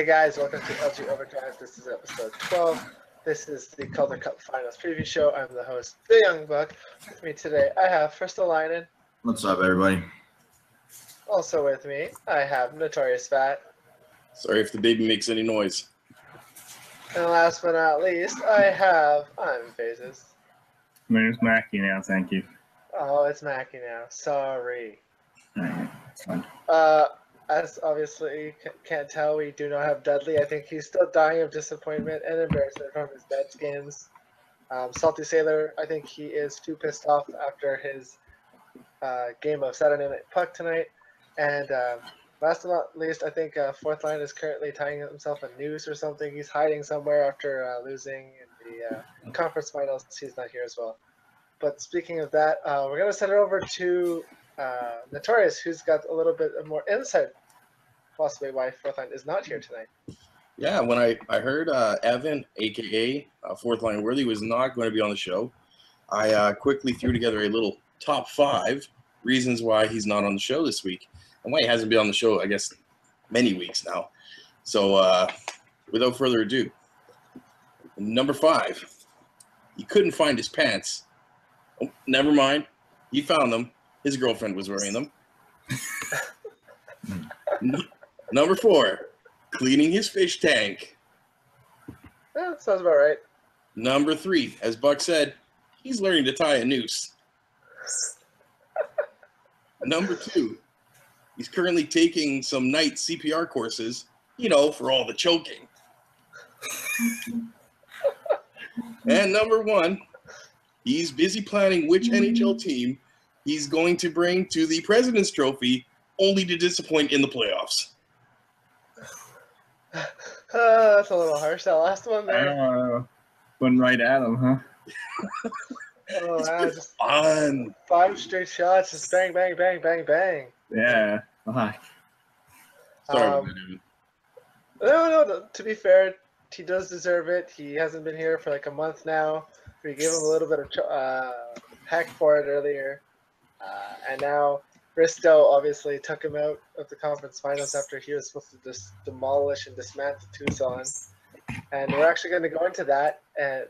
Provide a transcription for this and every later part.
Hey guys, welcome to LG Overdrive. This is episode 12. This is the Calder Cup Finals preview show. I'm the host, The Young Buck. With me today, I have Crystal Linen. What's up, everybody? Also with me, I have Notorious Fat. Sorry if the baby makes any noise. And last but not least, I have I'm Faces. My name's Mackie now, thank you. Oh, it's Mackie now. Sorry. Alright, it's fine. Uh, as obviously you can't tell, we do not have Dudley. I think he's still dying of disappointment and embarrassment from his bed skins. Um, Salty Sailor, I think he is too pissed off after his uh, game of Saturday Night Puck tonight. And um, last but not least, I think uh, Fourth Line is currently tying himself a noose or something. He's hiding somewhere after uh, losing in the uh, conference finals. He's not here as well. But speaking of that, uh, we're going to send it over to uh, Notorious, who's got a little bit more insight, possibly why Fourth Line is not here tonight. Yeah, when I, I heard uh, Evan, aka uh, Fourth Line Worthy, was not going to be on the show, I uh, quickly threw together a little top five reasons why he's not on the show this week and why he hasn't been on the show, I guess, many weeks now. So, uh, without further ado, number five, he couldn't find his pants. Oh, never mind, he found them. His girlfriend was wearing them. Number four, cleaning his fish tank. Yeah, sounds about right. Number three, as Buck said, he's learning to tie a noose. Number two, he's currently taking some night CPR courses, you know, for all the choking. and number one, he's busy planning which NHL team he's going to bring to the President's Trophy, only to disappoint in the playoffs. Uh, that's a little harsh. That last one I there. don't know. Went right at him, huh? Oh, It's wow, just fun. five straight shots, just bang, bang, bang, bang, bang. Yeah. Fuck. Sorry Um, that, No, no, no. To be fair, he does deserve it. He hasn't been here for like a month now. We gave him a little bit of ch- uh, heck for it earlier, uh, and now Risto obviously took him out of the conference finals after he was supposed to just demolish and dismantle Tucson. And we're actually going to go into that and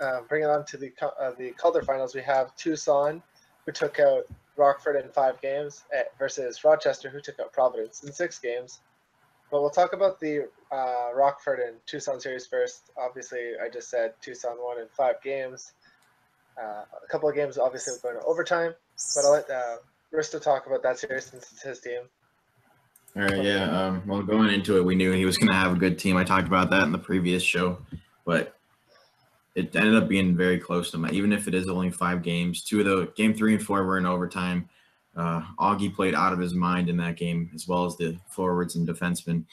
uh, bring it on to the uh, the Calder finals. We have Tucson, who took out Rockford in five games, eh, versus Rochester, who took out Providence in six games. But we'll talk about the uh, Rockford and Tucson series first. Obviously, I just said Tucson won in five games. Uh, a couple of games obviously going to overtime, but I'll let Risto talk about that series since it's his team. All right, yeah. Um, well, going into it, we knew he was going to have a good team. I talked about that in the previous show, but it ended up being very close to my. Even if it is only five games, two of the game three and four were in overtime. Uh, Augie played out of his mind in that game, as well as the forwards and defensemen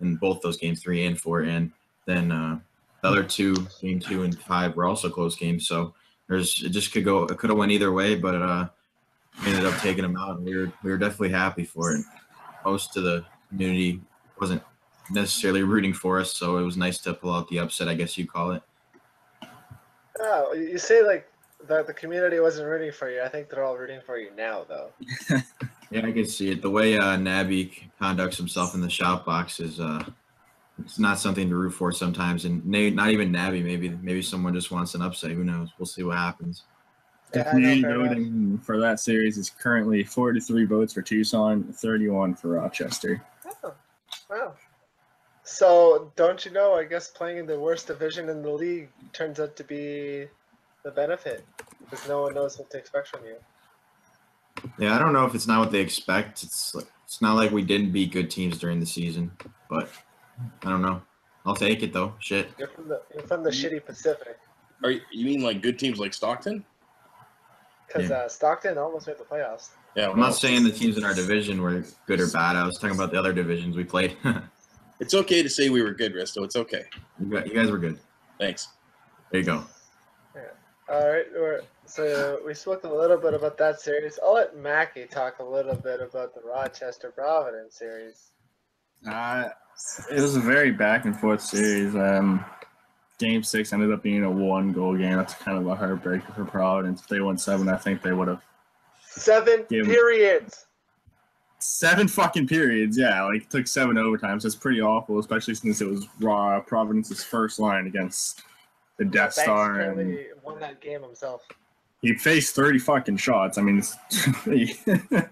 in both those games, three and four. And then uh, the other two, game two and five, were also close games. So there's it just could go. It could have went either way, but uh, we ended up taking them out, and we were we were definitely happy for it most of the community wasn't necessarily rooting for us, so it was nice to pull out the upset, I guess you call it. Oh, you say like that the community wasn't rooting for you. I think they're all rooting for you now, though. Yeah, I can see it. The way uh, Nabby conducts himself in the shop box is uh, it's not something to root for sometimes, and not even Nabby. Maybe maybe someone just wants an upset. Who knows? We'll see what happens. Yeah, I know, Community enough. voting for that series is currently 43 votes for Tucson, 31 for Rochester. Oh, wow. So don't you know? I guess playing in the worst division in the league turns out to be the benefit because no one knows what to expect from you. Yeah, I don't know if it's not what they expect. It's like, it's not like we didn't beat good teams during the season, but I don't know. I'll take it though. Shit. You're from the you're from the shitty Pacific Are you, you mean like good teams like Stockton? Because Yeah. uh, Stockton almost made the playoffs. Yeah, I'm not saying the teams in our division were good or bad. I was talking about the other divisions we played. it's okay to say we were good, Risto. It's okay. you, got, you guys were good. Thanks. There you go. Yeah. All right, so we spoke a little bit about that series. I'll let Mackie talk a little bit about the Rochester Providence series. Uh, it was a very back and forth series. Um, game six ended up being a one goal game. That's kind of a heartbreaker for Providence. If they won seven, I think they would have. Seven periods. seven fucking periods. Yeah, like it took seven overtimes. That's pretty awful, especially since it was Raw Providence's first line against the Death Banks Star, and won that game himself. he faced thirty fucking shots. I mean, it's,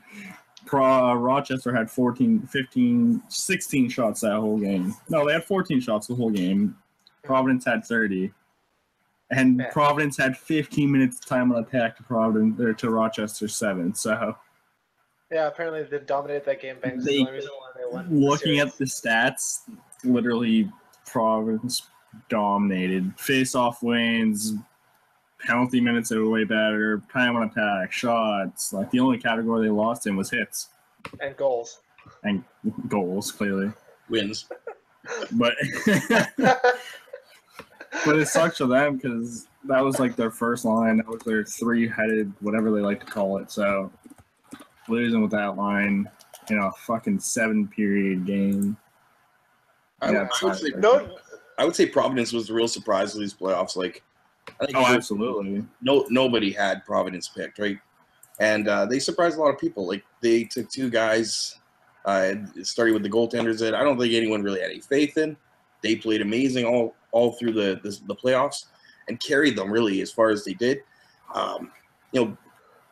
Pro, uh, Rochester had 14, 15, 16 shots that whole game. No, they had 14 shots the whole game. Providence had 30. And Yeah. Providence had 15 minutes of time on attack to Providence or to Rochester 7. So Yeah, apparently they dominated that game. Banks They- the only reason why they won. the looking at the stats, literally Providence dominated. Face off wins, penalty minutes they were way better, time on attack, shots. Like the only category they lost in was hits and goals. and goals, clearly. Wins. But but it sucks for them because that was like their first line. That was their three-headed, whatever they like to call it. So losing with that line in a fucking seven-period game. I, Yeah, I would say, No, I would say Providence was the real surprise of these playoffs. Like, I think Oh, absolutely. no nobody had Providence picked, right? And uh, they surprised a lot of people. Like they took two guys, uh, starting with the goaltenders that I don't think anyone really had any faith in. They played amazing all all through the the, the playoffs and carried them really as far as they did. Um, you know,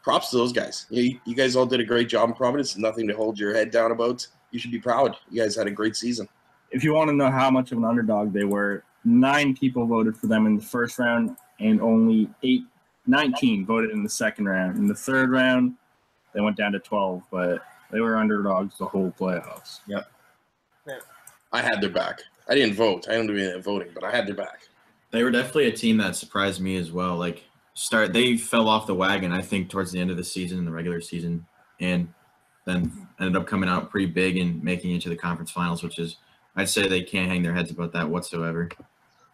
props to those guys. You, know, you guys all did a great job in Providence. Nothing to hold your head down about. You should be proud. You guys had a great season. If you want to know how much of an underdog they were, nine people voted for them in the first round, and only eight, 19 voted in the second round. In the third round, they went down to 12, but they were underdogs the whole playoffs. Yep. Yeah. I had their back. I didn't vote. I didn't do any voting, but I had their back. They were definitely a team that surprised me as well. Like start they fell off the wagon, I think, towards the end of the season in the regular season, and then ended up coming out pretty big and making it to the conference finals, which is I'd say they can't hang their heads about that whatsoever.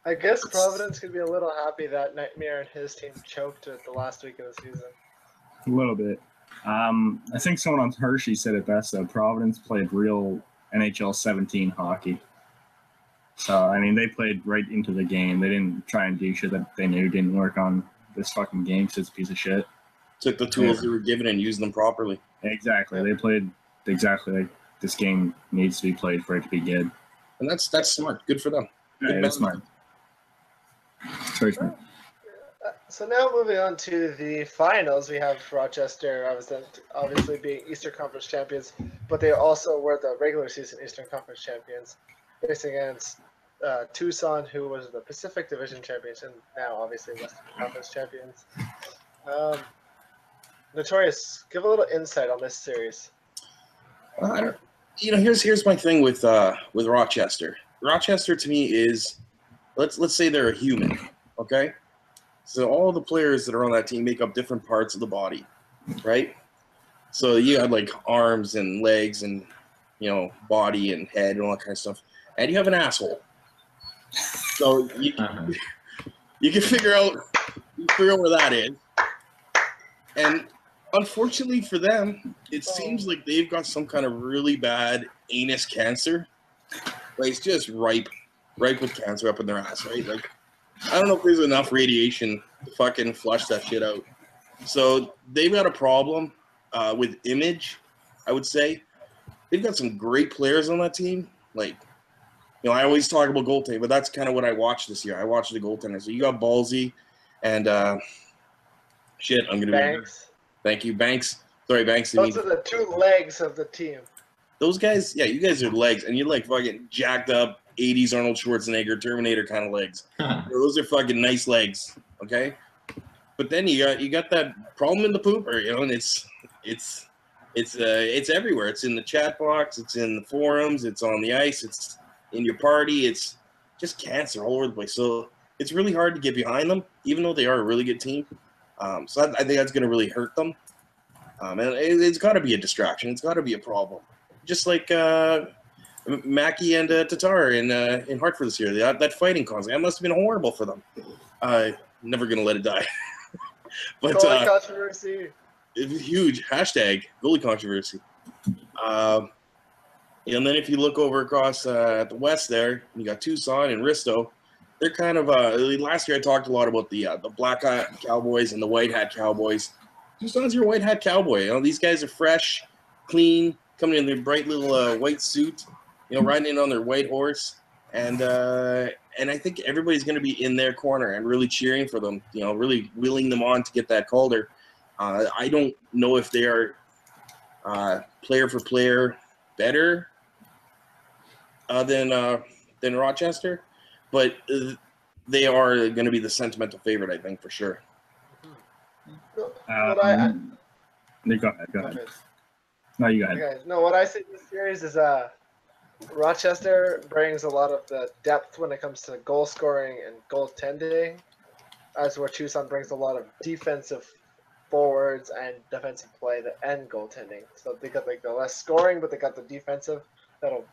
I guess Providence could be a little happy that Nightmare and his team choked at the last week of the season. A little bit. Um, I think someone on Hershey said it best though. Providence played real NHL 17 hockey. So I mean, they played right into the game. They didn't try and do shit that they knew didn't work on this fucking game. 'cause it's a piece of shit. Took the tools they were given and used them properly. Exactly. They played exactly like this game needs to be played for it to be good. And that's that's smart. Good for them. Yeah, it's smart. It's very smart. So now moving on to the finals, we have Rochester obviously, obviously being Eastern Conference champions, but they also were the regular season Eastern Conference champions, facing against uh, Tucson, who was the Pacific Division champions, and now obviously Western Conference champions. Um, Notorious, give a little insight on this series. Uh, you know, here's here's my thing with uh with Rochester. Rochester to me is let's let's say they're a human, okay? So all the players that are on that team make up different parts of the body, right? So you have like arms and legs and you know body and head and all that kind of stuff, and you have an asshole. So you Uh-huh. you can figure out you figure out where that is. And unfortunately for them, it seems like they've got some kind of really bad anus cancer. Like it's just ripe, ripe with cancer up in their ass, right? Like I don't know if there's enough radiation to fucking flush that shit out. So they've got a problem uh, with image, I would say. They've got some great players on that team. Like, you know, I always talk about goaltending, but that's kind of what I watched this year. I watched the goaltender. So you got Ballsy and uh, shit. I'm gonna be Banks. thank you, Banks. Sorry, Banks. I mean, Those are the two legs of the team. those guys, yeah, you guys are legs, and you're like fucking jacked up '80s Arnold Schwarzenegger Terminator kind of legs. Those are fucking nice legs, okay? But then you got you got that problem in the pooper, you know, and it's it's it's uh it's everywhere. It's in the chat box, it's in the forums, it's on the ice, it's in your party, it's just cancer all over the place. So it's really hard to get behind them, even though they are a really good team. Um, so I, I think that's going to really hurt them. Um, and it, it's got to be a distraction. It's got to be a problem. Just like uh, Mackey and uh, Tatar in uh, in Hartford this year, that, that fighting constantly. That must have been horrible for them. Uh, never gonna let it die. but Goalie uh, controversy. huge hashtag goalie controversy. Um, and then if you look over across uh, at the west there, you got Tucson and Risto. They're kind of uh, last year I talked a lot about the uh, the black hat Cowboys and the white hat Cowboys. Tucson's your white hat cowboy. You know these guys are fresh, clean, coming in their bright little uh, white suit, you know, riding in on their white horse, and uh, and I think everybody's going to be in their corner and really cheering for them. You know, really willing them on to get that Calder. Uh, I don't know if they are uh, player for player better uh, than uh, than Rochester, but uh, they are going to be the sentimental favorite, I think, for sure. What I- Um, you go ahead. Go ahead. No, you go ahead. Okay, no, what I see in this series is uh, Rochester brings a lot of the depth when it comes to goal scoring and goaltending, as where Tucson brings a lot of defensive forwards and defensive play that, and goaltending. So they got like the less scoring, but they got the defensive that'll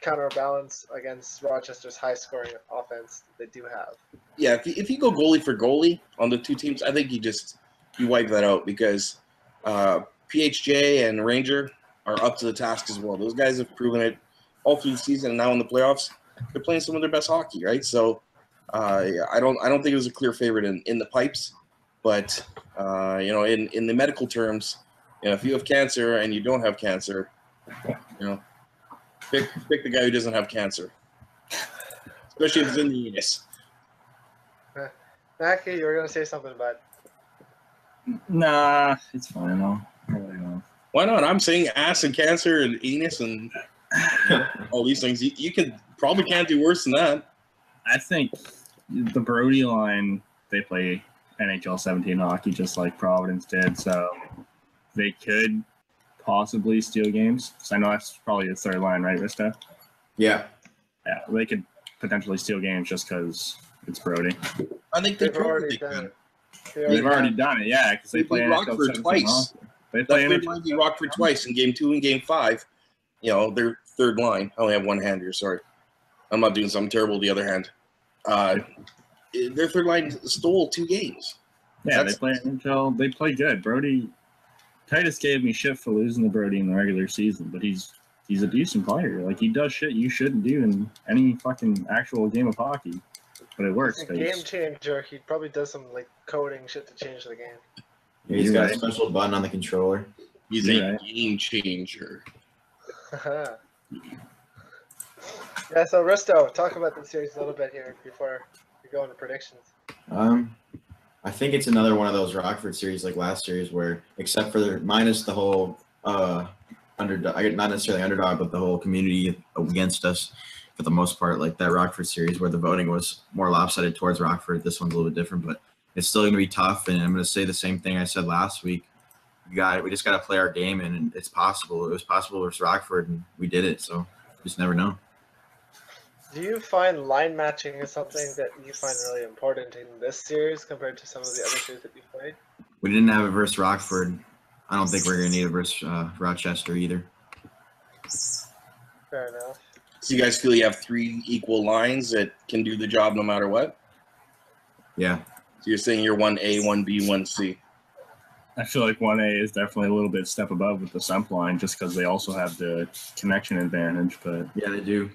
counterbalance against Rochester's high scoring offense that they do have. Yeah, if you, if you go goalie for goalie on the two teams, I think you just you wipe that out because uh, PHJ and Ranger are up to the task as well. Those guys have proven it all through the season and now in the playoffs. They're playing some of their best hockey, right? So uh, yeah, I don't I don't think it was a clear favorite in, in the pipes, but uh, you know, in, in the medical terms, you know, if you have cancer and you don't have cancer, you know, pick pick the guy who doesn't have cancer, especially if it's in the anus. Mackie, you were gonna say something about Nah, it's fine. I'll, I'll let you know. Why not? I'm saying ass and cancer and anus and all these things. You, you could probably can't do worse than that. I think the Brody line they play NHL 17 hockey just like Providence did, so they could possibly steal games. So I know that's probably the third line, right, Risto? Yeah. Yeah, they could potentially steal games just because it's Brody. I think they They've already done it. They've already done it, yeah, because they They play NHL Rockford 17 twice. They play That third NHL. line beat Rockford twice in game two and game five. You know, their third line. I only have one hand here, sorry. I'm not doing something terrible with the other hand. Uh, their third line stole two games. Yeah, they That's- play NHL. They play good. Brody Titus gave me shit for losing to Brody in the regular season, but he's he's a decent player. Like he does shit you shouldn't do in any fucking actual game of hockey. But it works. A 'cause- game changer. He probably does some like coding shit to change the game. Yeah, he's You're got right. a special button on the controller. He's You're a right. game changer. yeah, so Risto, talk about the series a little bit here before we go into predictions. Um, I think it's another one of those Rockford series like last series where, except for minus the whole uh underdog, not necessarily underdog, but the whole community against us for the most part, like that Rockford series where the voting was more lopsided towards Rockford. This one's a little bit different, but it's still going to be tough. And I'm going to say the same thing I said last week. We got it. We just got to play our game, and it's possible. It was possible versus Rockford, and we did it. So just never know. Do you find line matching is something that you find really important in this series compared to some of the other series that you played? We didn't have it versus Rockford. I don't think we're going to need it versus uh, Rochester either. Fair enough. So you guys feel you have three equal lines that can do the job no matter what? Yeah. So you're saying you're one A, one B, one C. I feel like one A is definitely a little bit step above with the Semp line, just because they also have the connection advantage. But Yeah, they do.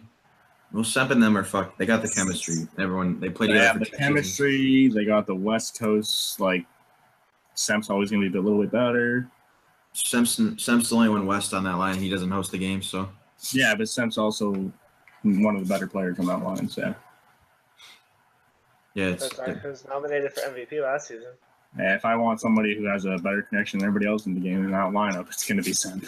Well, Semp and them are fucked. They got the chemistry. Everyone they played. they have the two seasons. chemistry. They got the West Coast. Like Semp's always gonna be a little bit better. Simpson, Semp's the only one west on that line. He doesn't host the game, so Yeah, but Semp's also one of the better players on that line. So yeah, it's That's right. Who was nominated for MVP last season? yeah, if I want somebody who has a better connection than everybody else in the game in that lineup, it's gonna be Semp.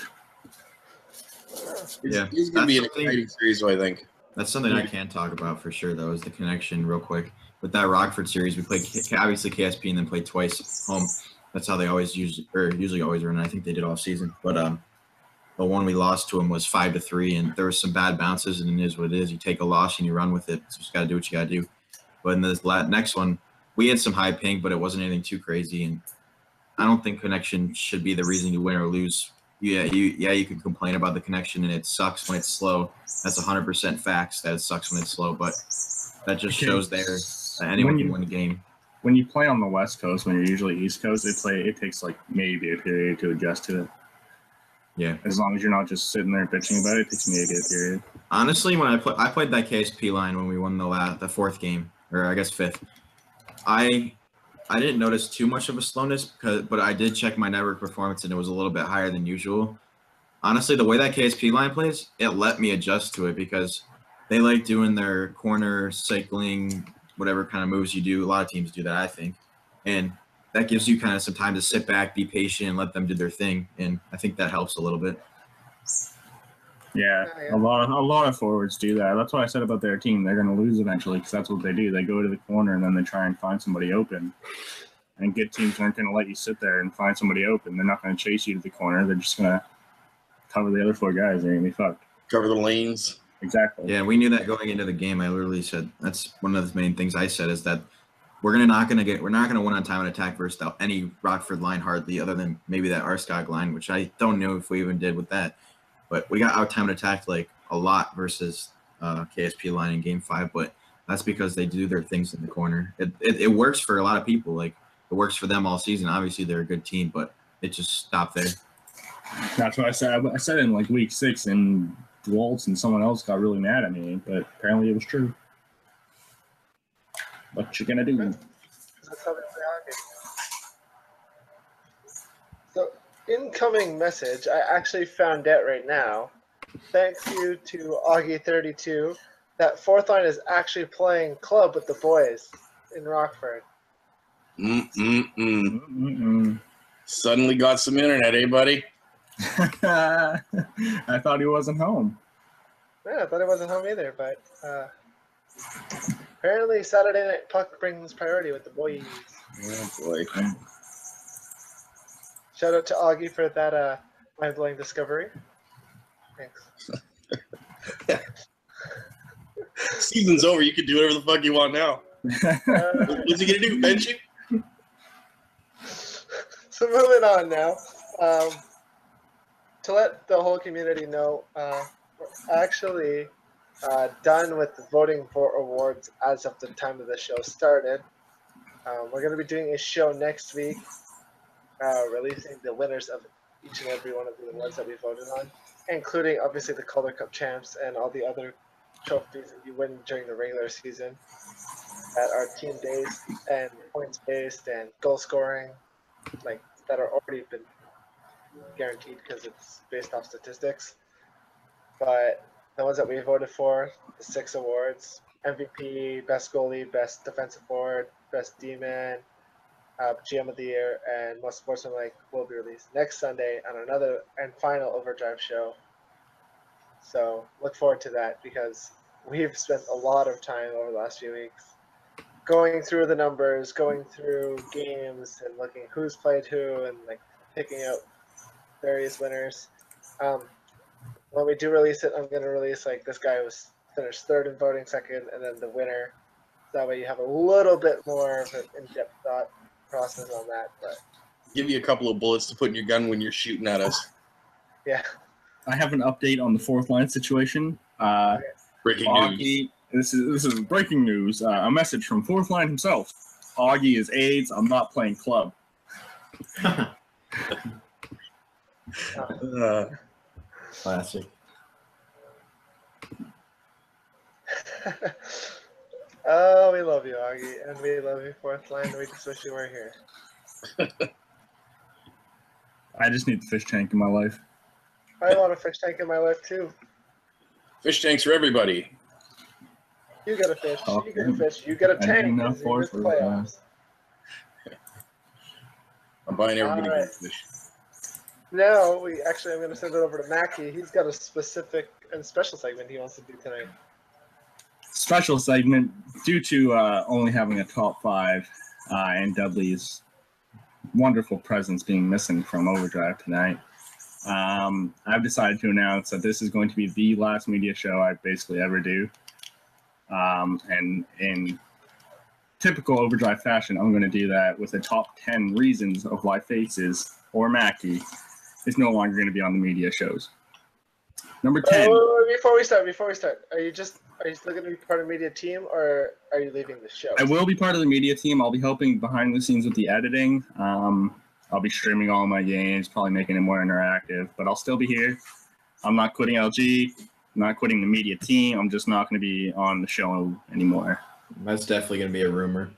It's, Yeah. it's going to be an That's the thing. exciting series, though, I think. That's something I can talk about for sure. Though is the connection, real quick. With that Rockford series, we played obviously KSP and then played twice home. That's how they always use or usually always run. I think they did all season, but um, the one we lost to them was five to three, and there was some bad bounces, and it is what it is. You take a loss and you run with it. So you just got to do what you got to do. But in this la- next one, we had some high ping, but it wasn't anything too crazy. And I don't think connection should be the reason you win or lose. Yeah, you yeah you can complain about the connection and it sucks when it's slow. That's 100% facts that it sucks when it's slow, but that just Okay. shows there that anyone When can you- win the game. When you play on the West Coast, when you're usually East Coast, they play it takes like maybe a period to adjust to it. Yeah. As long as you're not just sitting there bitching about it, it takes maybe a period. Honestly, when I play, I played that KSP line when we won the la- the fourth game, or I guess fifth. I I didn't notice too much of a slowness because, but I did check my network performance and it was a little bit higher than usual. honestly, the way that KSP line plays, it let me adjust to it because they like doing their corner cycling, whatever kind of moves you do. A lot of teams do that, I think, and that gives you kind of some time to sit back, be patient, and let them do their thing. And I think that helps a little bit. Yeah, Yeah, yeah. a lot of a lot of forwards do that. That's what I said about their team. They're going to lose eventually because that's what they do. They go to the corner and then they try and find somebody open. And good teams aren't going to let you sit there and find somebody open. They're not going to chase you to the corner. They're just going to cover the other four guys. They're going to be fucked. Cover the lanes. Exactly. Yeah, we knew that going into the game. I literally said that's one of the main things I said is that we're gonna not gonna get we're not gonna win on time and attack versus any Rockford line hardly, other than maybe that Arskog line, which I don't know if we even did with that. But we got out time and attacked like a lot versus uh, KSP line in Game Five. But that's because they do their things in the corner. It, it it works for a lot of people. Like it works for them all season. Obviously, they're a good team, but it just stopped there. That's what I said. I said in like week six, and Waltz and someone else got really mad at me, but apparently it was true. What you gonna do? That's how they play hockey. So, incoming message. I actually found out right now, thanks you to Augie32, that fourth line is actually playing club with the boys in Rockford. Mm-mm-mm. Mm-mm. Suddenly got some internet, eh, buddy? I thought he wasn't home. Yeah, I thought it wasn't home either, but uh, apparently Saturday night puck brings priority with the boys. Oh boy. Shout out to Augie for that uh, mind blowing discovery. Thanks. Season's over. You can do whatever the fuck you want now. Uh, What's he gonna do? Bench you? so moving on now. Um, to let the whole community know, uh, we're actually uh, done with voting for awards as of the time of the show started. Um, we're going to be doing a show next week, uh, releasing the winners of each and every one of the awards that we voted on, including obviously the Calder Cup champs and all the other trophies that you win during the regular season that are team based and points based and goal scoring, like that are already been guaranteed because it's based off statistics. But the ones that we voted for, the six awards MVP, best goalie, best defensive forward, best D man, uh, GM of the year, and most Sportsman sportsmanlike will be released next Sunday on another and final Overdrive show. So look forward to that because we've spent a lot of time over the last few weeks going through the numbers, going through games, and looking who's played who, and like picking out various winners. Um, when we do release it, I'm gonna release like this guy was finished third in voting, second, and then the winner. That way you have a little bit more of an in-depth thought process on that. But Give you a couple of bullets to put in your gun when you're shooting at us. yeah, I have an update on the fourth line situation. Uh, Breaking news. This is this is breaking news. Uh, a message from fourth line himself. Augie is AIDS. I'm not playing club. Uh, Classic. oh, we love you, Augie, and we love you, fourth line. We just wish you were here. I just need the fish tank in my life. I want a fish tank in my life too. fish tanks for everybody. You get a fish. Oh, you get a fish. You get a tank. not because you're in the playoffs. I'm buying everybody Alright. good fish. Now we actually, I'm going to send it over to Mackie. He's got a specific and special segment he wants to do tonight. Special segment due to uh, only having a top five uh, and Dudley's wonderful presence being missing from Overdrive tonight. Um, I've decided to announce that this is going to be the last media show I basically ever do. Um, and in typical Overdrive fashion, I'm going to do that with the top 10 reasons of why Faces or Mackie is no longer going to be on the media shows. Number 10. Oh, before we start, before we start, are you just are you still going to be part of the media team or are you leaving the show? I will be part of the media team. I'll be helping behind the scenes with the editing. Um, I'll be streaming all my games, probably making it more interactive, but I'll still be here. I'm not quitting LG. I'm not quitting the media team. I'm just not going to be on the show anymore. That's definitely gonna be a rumor.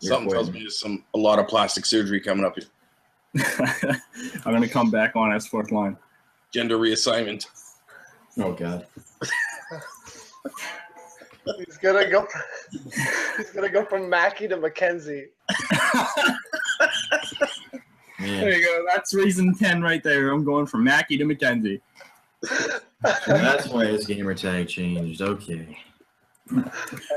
You're Something tells me there's some a lot of plastic surgery coming up. I'm going to come back on as fourth line. gender reassignment. Oh God. He's gonna go. he's gonna go from Mackey to Mackenzie. There you go. That's reason 10 right there. I'm going from Mackey to Mackenzie. that's why his gamer tag changed. Okay.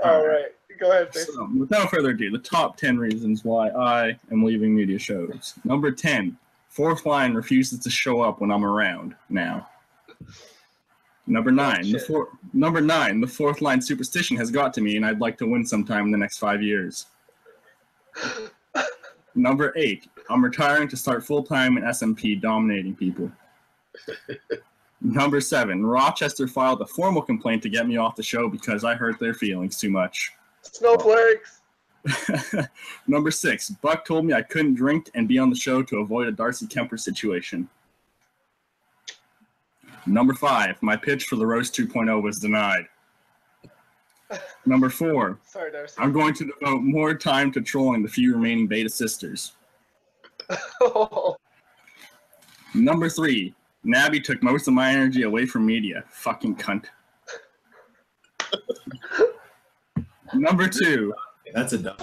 All right, go ahead. So, without further ado, the top 10 reasons why I am leaving media shows. Number 10, fourth line refuses to show up when I'm around now. Number nine, the four, number nine, the fourth line superstition has got to me, and I'd like to win sometime in the next five years. Number eight, I'm retiring to start full time in SMP, dominating people. Number seven, Rochester filed a formal complaint to get me off the show because I hurt their feelings too much. Snowflakes. Number six, Buck told me I couldn't drink and be on the show to avoid a Darcy Kuemper situation. Number five, my pitch for the Roast 2.0 was denied. Number four, Sorry, Darcy. I'm going to devote more time to trolling the few remaining beta sisters. oh. Number three, Nabby took most of my energy away from media. Fucking cunt. Number two, That's a dumb.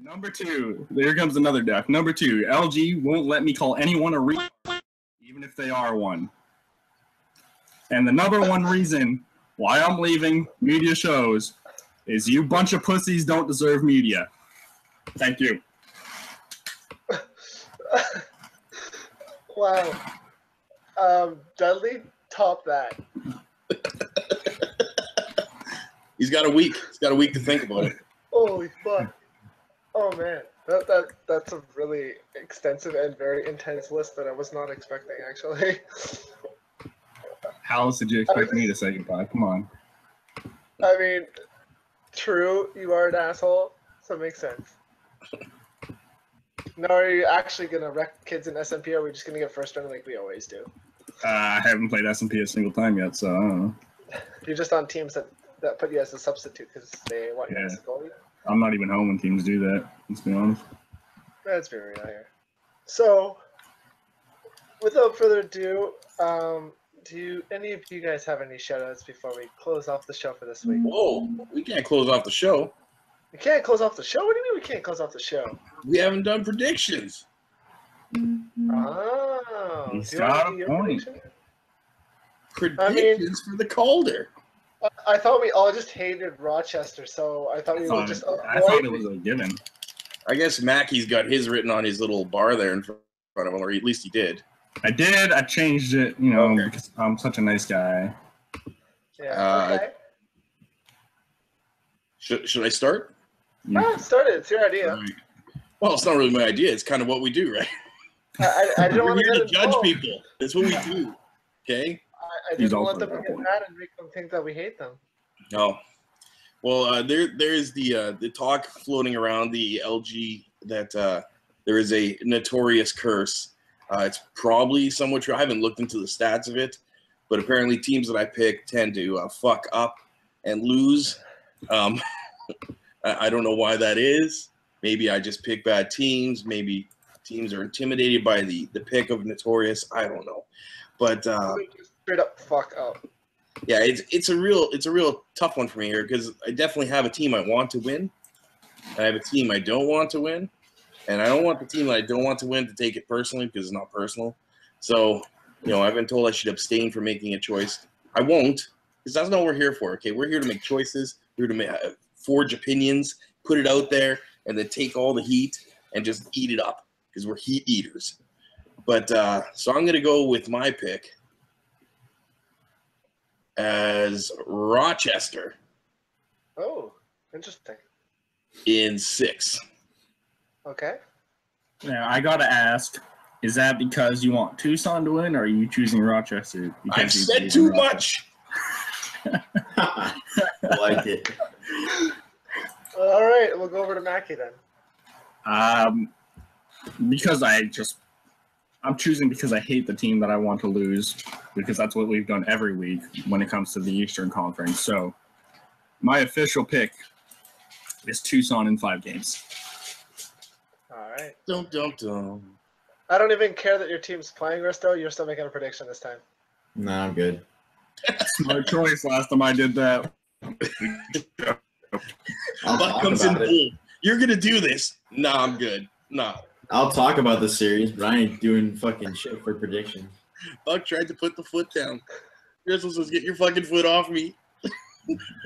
Number two, here comes another death. Number two, LG won't let me call anyone a re, even if they are one. And the number one reason why I'm leaving media shows is you bunch of pussies don't deserve media. Thank you. wow. Um, Dudley, top that. He's got a week. He's got a week to think about it. Holy fuck. Oh man, that that that's a really extensive and very intense list that I was not expecting actually. How else did you expect me to say goodbye? Come on. I mean, true, you are an asshole, so it makes sense. Now, are you actually gonna wreck kids in SMP, or are we just gonna get first round like we always do? Uh, I haven't played SMP a single time yet, so I don't know. You're just on teams that, that put you as a substitute because they want you Yeah. as a goalie. I'm not even home when teams do that. Let's be honest. That's very real here. So, without further ado, um, do any of you guys have any shoutouts before we close off the show for this week? Whoa, we can't close off the show. We can't close off the show. What do you mean we can't close off the show? We haven't done predictions. Oh, He's do you wanna got do a your point. prediction? Predictions for the Calder. I- I thought we all just hated Rochester, so I thought I we would thought, just. I thought it was a given. I guess Mackey's got his written on his little bar there in front of him, or at least he did. I did. I changed it, you know, Okay. because I'm such a nice guy. Yeah. Uh, okay. Should, should I start? You- Ah, start it. It's your idea. Alright. Well, it's not really my idea. It's kind of what we do, right? I, I, I didn't want to to judge involved. people. That's what we do. Okay. I, I didn't want them to got a get point. mad and make them think that we hate them. Oh, well, uh, there there's the uh, the talk floating around the LG that uh, there is a notorious curse. Uh, it's probably somewhat true. I haven't looked into the stats of it, but apparently teams that I pick tend to uh, fuck up and lose. Um, I, don't know why that is. Maybe I just pick bad teams. Maybe teams are intimidated by the the pick of notorious. I don't know, but. Uh, Straight up fuck up. yeah, it's it's a real it's a real tough one for me here because I definitely have a team I want to win, and I have a team I don't want to win, and I don't want the team that I don't want to win to take it personally because it's not personal. So, you know, I've been told I should abstain from making a choice. I won't because that's not what we're here for. Okay, we're here to make choices. We're here to make, uh, forge opinions, put it out there, and then take all the heat and just eat it up because we're heat eaters. But uh, so I'm gonna go with my pick as Rochester Oh, interesting. in six. Okay. Now I gotta ask: Is that because you want Tucson to win, or are you choosing Rochester? because I've you said too Rochester? much. I like it. All right, we'll go over to Mackey then. Um, because I just I'm choosing because I hate the team that I want to lose because that's what we've done every week when it comes to the Eastern Conference. So my official pick is Tucson in five games. All right. Dum dum dum. I don't even care that your team's playing Risto. You're still making a prediction this time. No, I'm good. Smart choice. Last time I did that. Buck comes in about You're gonna do this. Nah, I'm good. Nah. I'll talk about the series, but I ain't doing fucking shit for predictions. Buck tried to put the foot down. Grizzles says, "Get your fucking foot off me."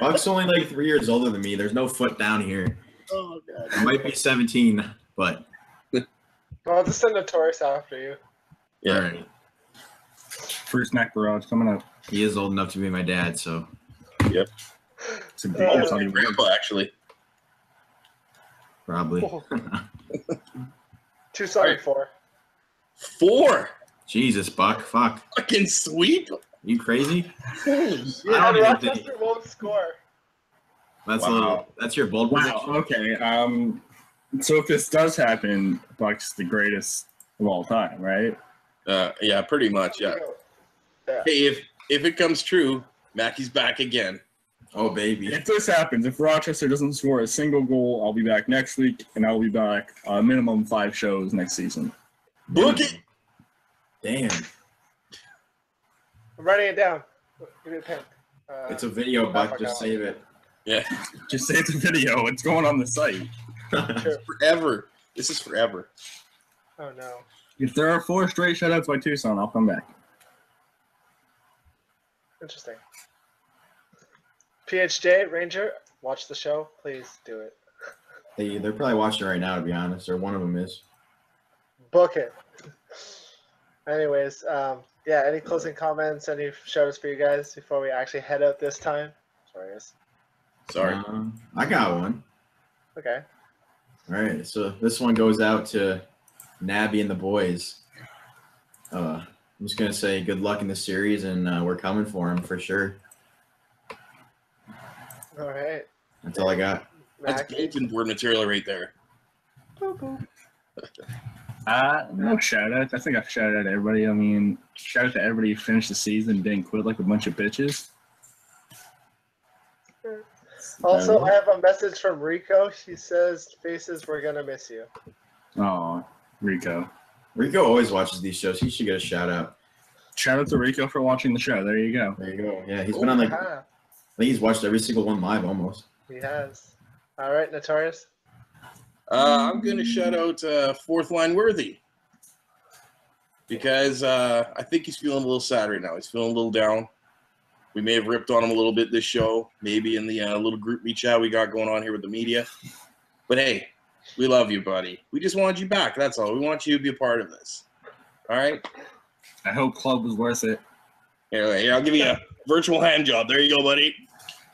Buck's only like three years older than me. There's no foot down here. Oh god. I might be 17, but Well, I'll just send a Taurus after you. Yeah. all right. First neck barrage coming up. He is old enough to be my dad, so Yep. It's a big Uh, Almost like you your what. grandpa, actually. probably. Tucson and for. Four. Jesus, Buck. Fuck. Fucking sweep. You crazy? Holy shit. I don't even think Rochester won't score. that's a little, that's your bold Wow. prediction. Okay. Um. So if this does happen, Buck's the greatest of all time, right? Uh, yeah, pretty much. Yeah. Yeah. Hey, if if it comes true, Mackey's back again. Oh baby. If this happens, if Rochester doesn't score a single goal, I'll be back next week, and I'll be back uh, minimum five shows next season. Book it. Damn. I'm writing it down. Give me a pen. Uh, It's a video, Buck. Just save it. Yeah, Just say it's a video. It's going on the site. Sure. forever. This is forever. Oh no. If there are four straight shutouts by Tucson, I'll come back. Interesting. PHJ Ranger, watch the show. Please do it. they, they're probably watching right now, to be honest, or one of them is. Book it. Anyways, um, yeah. Any closing comments? Any shoutouts for you guys before we actually head out this time? Sorry. guys. Sorry. Um, I got one. Okay. All right, so this one goes out to Nabby and the boys. Uh, I'm just gonna say good luck in the series, and uh, we're coming for him for sure. All right. That's all I got. That's Mackie. bulletin board material right there. Boop, boop. Uh, no shout out. I think I've shouted out everybody. I mean, shout out to everybody who finished the season and didn't quit like a bunch of bitches. Also, I have a message from Rico. She says, "Faces, we're gonna miss you." Oh, Rico. Rico always watches these shows. He should get a shout out. Shout out to Rico for watching the show. There you go. There you go. Yeah, he's been on like I Ah, think he's watched every single one live almost. he has. All right, Notorious. Uh, I'm going to shout out uh, Fourth Line Worthy because uh, I think he's feeling a little sad right now. He's feeling a little down. We may have ripped on him a little bit this show, maybe in the uh, little group meet chat we got going on here with the media. But hey, we love you, buddy. We just wanted you back. That's all. We want you to be a part of this. All right. I hope Club was worth it. Here, here, I'll give you a virtual hand job. There you go, buddy.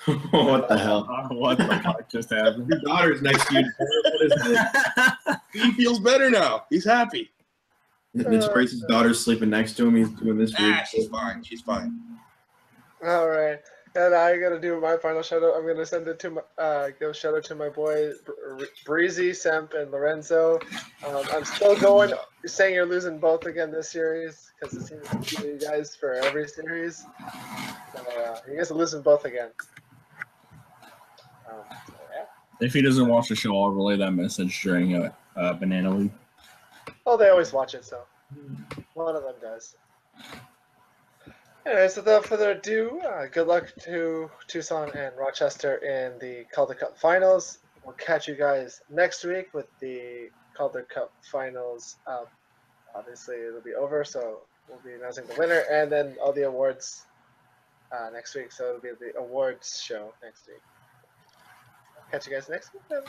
what the hell? What the fuck just happened? Your daughter's next to you. What is? He feels better now. He's happy. Mitch Grace's daughter's sleeping next to him. He's doing this weird Ah, she's fine. She's fine. All right, and I gotta do my final shout out. I'm gonna send it to my, uh, give a shout out to my boy Breezy, Semp, and Lorenzo. Um, I'm still going. You're saying you're losing both again this series because it seems to be you guys for every series. So, uh, you guys are losing both again. Um, so, yeah. If he doesn't watch the show, I'll relay that message during a uh, banana league. Oh, they always watch it, so one of them does. Anyways, without further ado, uh, good luck to Tucson and Rochester in the Calder Cup finals. We'll catch you guys next week with the Calder Cup finals. Um, obviously, it'll be over, so we'll be announcing the winner and then all the awards uh, next week. So it'll be the awards show next week. Catch you guys next week. Then.